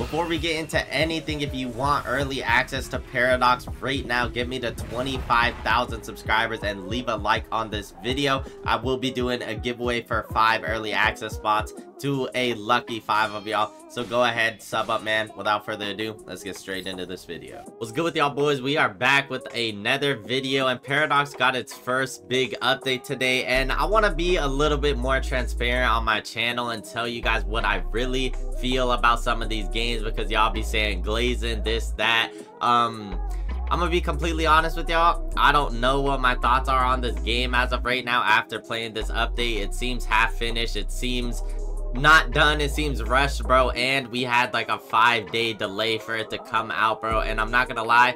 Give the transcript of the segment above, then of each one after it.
Before we get into anything, if you want early access to Paradox right now, get me to 25,000 subscribers and leave a like on this video. I will be doing a giveaway for five early access spots to a lucky five of y'all. So go ahead, sub up, man. Without further ado, let's get straight into this video. What's good with y'all boys? We are back with another video and Paradox got its first big update today. And I want to be a little bit more transparent on my channel and tell you guys what I really feel about some of these games because y'all be saying glazing, this, that. Um, I'm gonna be completely honest with y'all. I don't know what my thoughts are on this game as of right now after playing this update. It seems half finished. It seems not done it seems rushed bro and we had like a five day delay for it to come out bro and i'm not gonna lie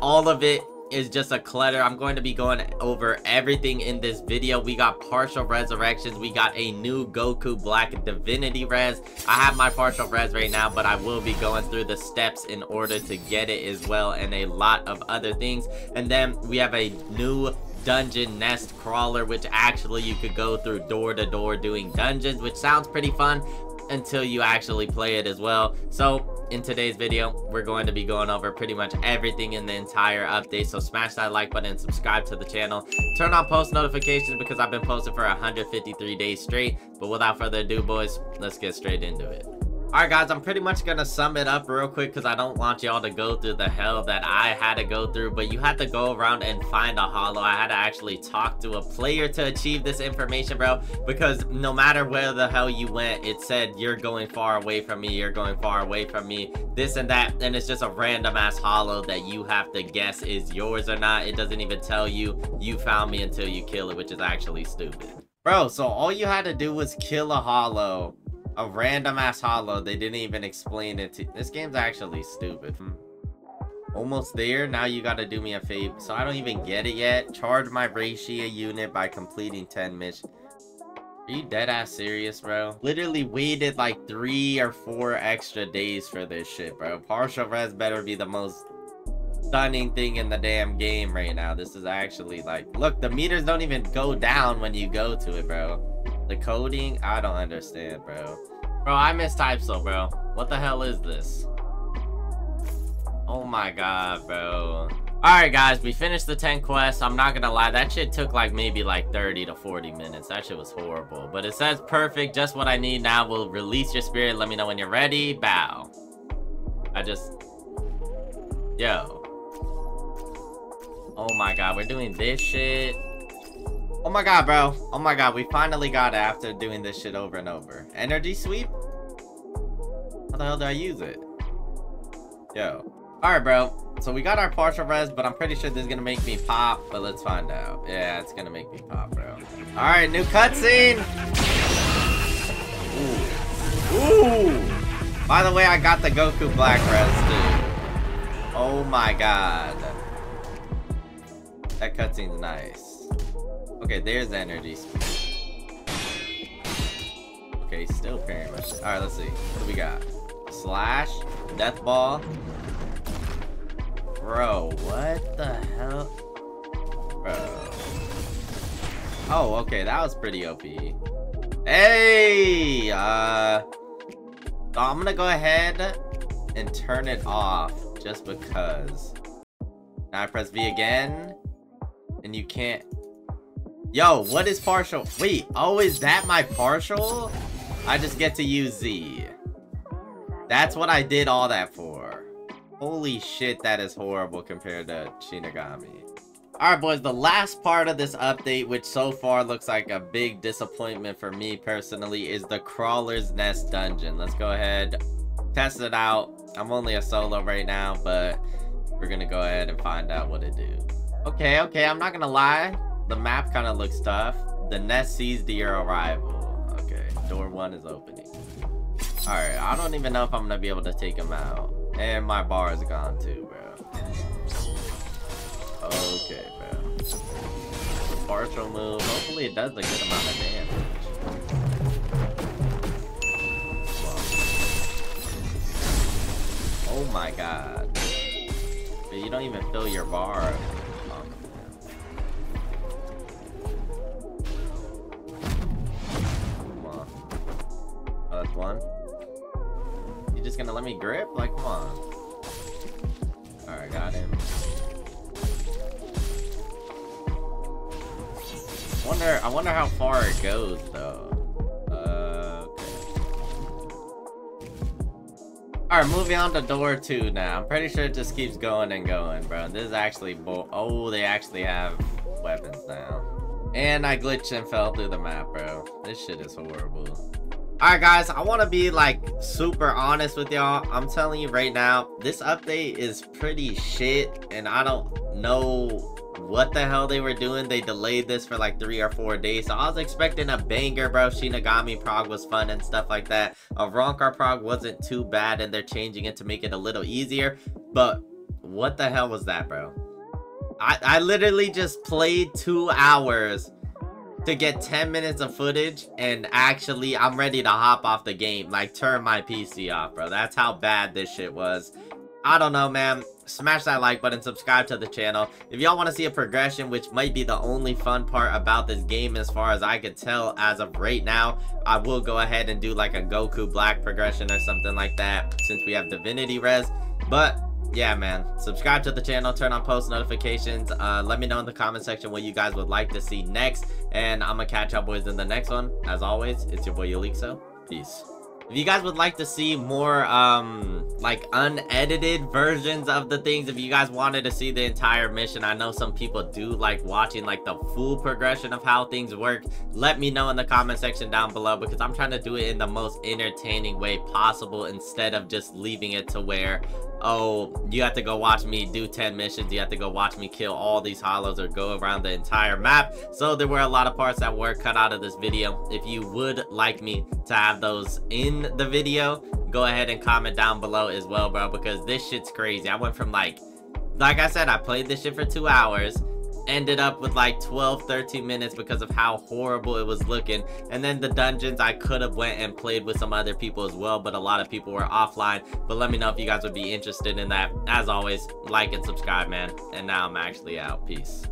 all of it is just a clutter. I'm going to be going over everything in this video. We got partial resurrections. We got a new goku black divinity res. I have my partial res right now but i will be going through the steps in order to get it as well and a lot of other things. And then we have a new dungeon nest crawler which actually you could go through door to door doing dungeons which sounds pretty fun until you actually play it as well. So in today's video we're going to be going over pretty much everything in the entire update so smash that like button and subscribe to the channel. Turn on post notifications because i've been posting for 153 days straight but without further ado boys let's get straight into it Alright guys, I'm pretty much gonna sum it up real quick because I don't want y'all to go through the hell that I had to go through, but you had to go around and find a hollow. I had to actually talk to a player to achieve this information, bro, because no matter where the hell you went, it said you're going far away from me, you're going far away from me, this and that, and it's just a random ass hollow that you have to guess is yours or not. It doesn't even tell you you found me until you kill it, which is actually stupid. Bro, so all you had to do was kill a hollow a random ass hollow. They didn't even explain it to this game's actually stupid. Hmm. Almost there. Now you gotta do me a favor. So I don't even get it yet. Charge my ratio unit by completing 10 missions. Are you dead ass serious, bro? Literally waited like three or four extra days for this shit, bro. Partial res better be the most stunning thing in the damn game right now. This is actually like, look, the meters don't even go down when you go to it, bro. The coding, I don't understand, bro. Bro, I mistyped so, bro. What the hell is this? Oh my god, bro. Alright, guys, we finished the 10 quests. I'm not gonna lie, that shit took like maybe like 30 to 40 minutes. That shit was horrible. But it says perfect, just what I need now. Will release your spirit. Let me know when you're ready. Bow. I just... Yo. Oh my god, we're doing this shit. Oh my god, bro. Oh my god, we finally got it after doing this shit over and over. Energy sweep? How the hell do I use it? Yo. Alright, bro. So we got our partial res, but I'm pretty sure this is gonna make me pop, but let's find out. Yeah, it's gonna make me pop, bro. Alright, new cutscene! Ooh. Ooh! By the way, I got the Goku Black res, dude. Oh my god. That cutscene's nice. Okay, there's energy Okay, still very much. Alright, let's see. What do we got? Slash, death ball. Bro, what the hell? Bro. Oh, okay, that was pretty OP. Hey! Uh, I'm gonna go ahead and turn it off just because. Now I press V again, and you can't Yo, what is partial? Wait, oh, is that my partial? I just get to use Z. That's what I did all that for. Holy shit, that is horrible compared to Shinigami. Alright boys, the last part of this update, which so far looks like a big disappointment for me personally, is the Crawler's Nest Dungeon. Let's go ahead, test it out. I'm only a solo right now, but we're gonna go ahead and find out what it do. Okay, okay, I'm not gonna lie the map kind of looks tough. The nest sees the arrival. Okay, door one is opening. Alright, I don't even know if I'm gonna be able to take him out. And my bar is gone too, bro. Okay, bro. Partial move. Hopefully it does a good amount of damage. Oh my god. But you don't even fill your bar. Just gonna let me grip? Like, come on. Alright, got him. Wonder, I wonder how far it goes, though. Uh, Alright, moving on to door two now. I'm pretty sure it just keeps going and going, bro. This is actually Oh, they actually have weapons now. And I glitched and fell through the map, bro. This shit is horrible. Alright, guys. I want to be, like, super honest with y'all. I'm telling you right now, this update is pretty shit. And I don't know what the hell they were doing. They delayed this for like three or four days. So I was expecting a banger, bro. Shinigami Prog was fun and stuff like that. A Arrancar Prog wasn't too bad and they're changing it to make it a little easier. But what the hell was that, bro? I, I literally just played two hours to get 10 minutes of footage and actually I'm ready to hop off the game. Like turn my PC off, bro. That's how bad this shit was. I don't know, man smash that like button, subscribe to the channel. If y'all want to see a progression, which might be the only fun part about this game as far as I could tell as of right now, I will go ahead and do like a Goku Black progression or something like that since we have Divinity Res. But yeah, man, subscribe to the channel, turn on post notifications. Uh, let me know in the comment section what you guys would like to see next. And I'm to catch y'all boys in the next one. As always, it's your boy Yelixo. Peace. If you guys would like to see more, um, like, unedited versions of the things, if you guys wanted to see the entire mission, I know some people do like watching, like, the full progression of how things work. Let me know in the comment section down below because I'm trying to do it in the most entertaining way possible instead of just leaving it to where oh, you have to go watch me do 10 missions, you have to go watch me kill all these hollows or go around the entire map. So there were a lot of parts that were cut out of this video. If you would like me to have those in the video, go ahead and comment down below as well, bro, because this shit's crazy. I went from like, like I said, I played this shit for two hours ended up with like 12 13 minutes because of how horrible it was looking. And then the dungeons i could have went and played with some other people as well but a lot of people were offline. But let me know if you guys would be interested in that. As always like and subscribe man. And now i'm actually out. Peace